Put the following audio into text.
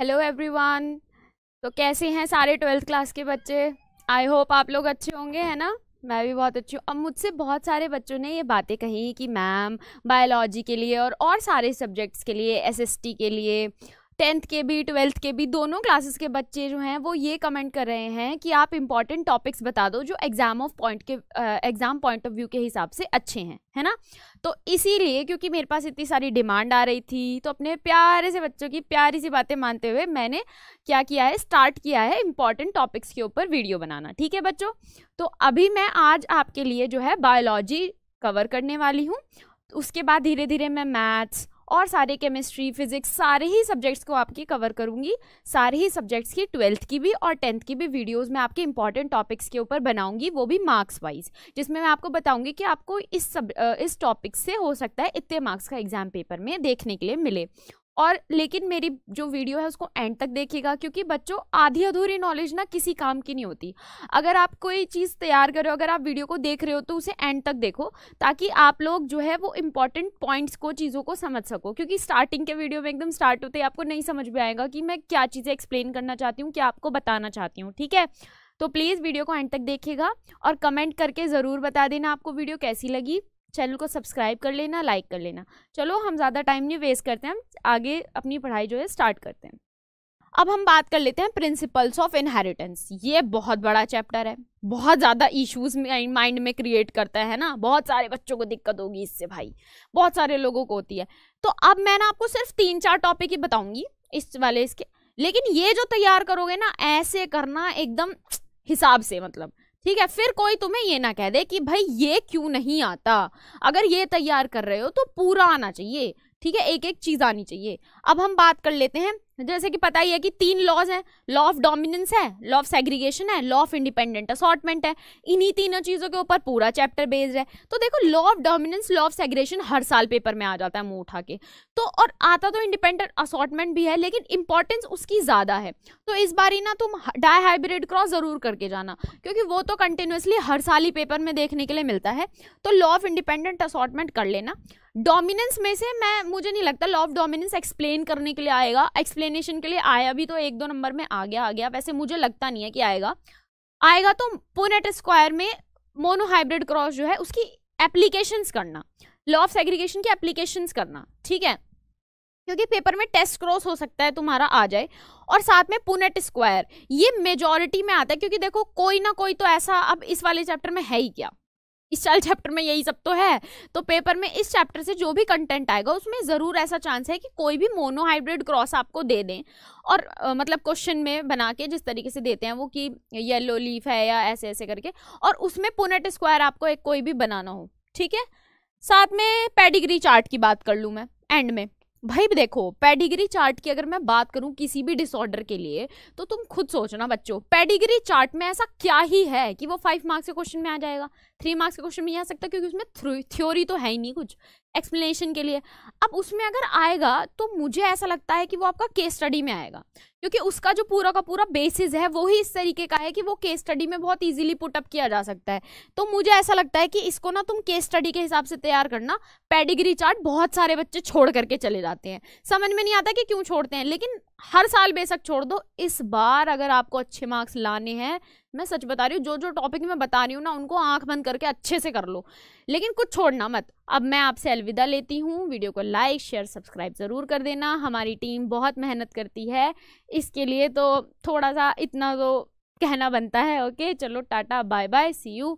Hello everyone तो कैसे हैं सारे ट्वेल्थ क्लास के बच्चे? आई होप आप लोग अच्छे होंगे, है ना? मैं भी बहुत अच्छी हूँ। अब मुझसे बहुत सारे बच्चों ने ये बातें कही कि मैम बायोलॉजी के लिए और और सारे सब्जेक्ट्स के लिए एसएसटी के लिए टेंथ के भी, ट्वेल्थ के भी, दोनों क्लासेस के बच्चे जो हैं, वो ये कमेंट कर रहे हैं कि आप इंपॉर्टेंट टॉपिक्स बता दो जो एग्ज़ाम ऑफ़ पॉइंट के एग्ज़ाम पॉइंट ऑफ़ व्यू के हिसाब से अच्छे हैं, है ना? तो इसीलिए क्योंकि मेरे पास इतनी सारी डिमांड आ रही थी तो अपने प्यारे से बच्चों की प्यारी सी बातें मानते हुए मैंने क्या किया है स्टार्ट किया है इंपॉर्टेंट टॉपिक्स के ऊपर वीडियो बनाना, ठीक है बच्चों? तो अभी मैं आज आपके लिए जो है बायोलॉजी कवर करने वाली हूँ, उसके बाद धीरे धीरे मैं मैथ्स और सारे केमिस्ट्री फिजिक्स सारे ही सब्जेक्ट्स को आपकी कवर करूँगी। सारे ही सब्जेक्ट्स की ट्वेल्थ की भी और टेंथ की भी वीडियोस में आपके इंपॉर्टेंट टॉपिक्स के ऊपर बनाऊँगी, वो भी मार्क्स वाइज जिसमें मैं आपको बताऊँगी कि आपको इस सब इस टॉपिक से हो सकता है इतने मार्क्स का एग्ज़ाम पेपर में देखने के लिए मिले। और लेकिन मेरी जो वीडियो है उसको एंड तक देखिएगा, क्योंकि बच्चों, आधी अधूरी नॉलेज ना किसी काम की नहीं होती। अगर आप कोई चीज़ तैयार कर रहे हो, अगर आप वीडियो को देख रहे हो तो उसे एंड तक देखो, ताकि आप लोग जो है वो इंपॉर्टेंट पॉइंट्स को, चीज़ों को समझ सको। क्योंकि स्टार्टिंग के वीडियो में एकदम स्टार्ट होते आपको नहीं समझ में आएगा कि मैं क्या चीज़ें एक्सप्लेन करना चाहती हूँ, क्या आपको बताना चाहती हूँ, ठीक है? तो प्लीज़ वीडियो को एंड तक देखिएगा और कमेंट करके ज़रूर बता देना आपको वीडियो कैसी लगी। चैनल को सब्सक्राइब कर लेना, लाइक कर लेना। चलो, हम ज़्यादा टाइम नहीं वेस्ट करते हैं आगे अपनी पढ़ाई जो है स्टार्ट करते हैं। अब हम बात कर लेते हैं प्रिंसिपल्स ऑफ़ इनहेरिटेंस ये बहुत बड़ा चैप्टर है, बहुत ज़्यादा इश्यूज़ माइंड में क्रिएट करता है ना, बहुत सारे बच्चों को दिक्कत होगी इससे भाई, बहुत सारे लोगों को होती है। तो अब मैं ना आपको सिर्फ़ तीन चार टॉपिक ही बताऊँगी, इस वाले इसके, लेकिन ये जो तैयार करोगे ना, ऐसे करना एकदम हिसाब से मतलब ठीक है, फिर कोई तुम्हें ये ना कह दे कि भाई ये क्यों नहीं आता? अगर ये तैयार कर रहे हो तो पूरा आना चाहिए। ठीक है एक एक चीज़ आनी चाहिए। अब हम बात कर लेते हैं, जैसे कि पता ही है कि तीन लॉज हैं लॉ ऑफ़ डोमिनेंस है लॉ ऑफ़ सेग्रीगेशन है लॉ ऑफ़ इंडिपेंडेंट असॉटमेंट है। इन्हीं तीनों चीज़ों के ऊपर पूरा चैप्टर बेस्ड है। तो देखो law of dominance law of segregation हर साल पेपर में आ जाता है मुँह उठा के। तो और आता तो इंडिपेंडेंट असॉटमेंट भी है, लेकिन इंपॉर्टेंस उसकी ज़्यादा है। तो इस बार ही ना तुम डाई हाइब्रिड क्रॉस ज़रूर करके जाना, क्योंकि वो तो कंटिन्यूसली हर साल ही पेपर में देखने के लिए मिलता है। तो लॉ ऑफ़ इंडिपेंडेंट असॉटमेंट कर लेना। डोमिनेंस में से मैं, मुझे नहीं लगता लॉ ऑफ़ डोमिनेंस एक्सप्लेन करने के लिए आएगा। एक्सप्लेनेशन के लिए आया भी तो एक दो नंबर में आ गया आ गया। वैसे मुझे लगता नहीं है कि आएगा। आएगा तो पुनेट स्क्वायर में मोनोहाइब्रिड क्रॉस जो है, उसकी एप्लीकेशंस करना। लॉ ऑफ़ सेग्रीगेशन की एप्लीकेशंस करना, ठीक है? क्योंकि पेपर में टेस्ट क्रॉस हो सकता है, तुम्हारा आ जाए। और साथ में पुनेट स्क्वायर ये मेजोरिटी में आता है, क्योंकि देखो, कोई ना कोई तो ऐसा अब इस वाले चैप्टर में है ही क्या? इस साल चैप्टर में यही सब तो है। तो पेपर में इस चैप्टर से जो भी कंटेंट आएगा उसमें ज़रूर ऐसा चांस है कि कोई भी मोनोहाइब्रिड क्रॉस आपको दे दें। और आ, मतलब क्वेश्चन में बना के जिस तरीके से देते हैं वो कि येलो लीफ है या ऐसे ऐसे करके और उसमें पुनेट स्क्वायर आपको एक कोई भी बनाना हो ठीक है? साथ में पेडिग्री चार्ट की बात कर लूँ मैं एंड में। भाई देखो पेडिग्री चार्ट की अगर मैं बात करूँ किसी भी डिसऑर्डर के लिए तो तुम खुद सोचना बच्चों। पेडिग्री चार्ट में ऐसा क्या ही है कि वो फाइव मार्क्स के क्वेश्चन में आ जाएगा थ्री मार्क्स के क्वेश्चन में आ सकता क्योंकि उसमें थ्योरी तो है ही नहीं कुछ। एक्सप्लेनेशन के लिए। अब उसमें अगर आएगा तो मुझे ऐसा लगता है कि वो आपका केस स्टडी में आएगा। क्योंकि उसका जो पूरा का पूरा बेसिस है, वो ही इस तरीके का है कि वो केस स्टडी में बहुत इजीली पुटअप किया जा सकता है। तो मुझे ऐसा लगता है कि इसको ना तुम केस स्टडी के हिसाब से तैयार करना। पेडिग्री चार्ट बहुत सारे बच्चे छोड़ करके चले जाते हैं। समझ में नहीं आता कि क्यों छोड़ते हैं, लेकिन हर साल बेशक छोड़ दो। इस बार अगर आपको अच्छे मार्क्स लाने हैं, मैं सच बता रही हूँ जो जो टॉपिक मैं बता रही हूँ ना, उनको आँख बंद करके अच्छे से कर लो। लेकिन कुछ छोड़ना मत। अब मैं आपसे अलविदा लेती हूँ। वीडियो को लाइक शेयर सब्सक्राइब ज़रूर कर देना। हमारी टीम बहुत मेहनत करती है। इसके लिए तो थोड़ा सा इतना तो कहना बनता है। ओके चलो, tata bye bye see you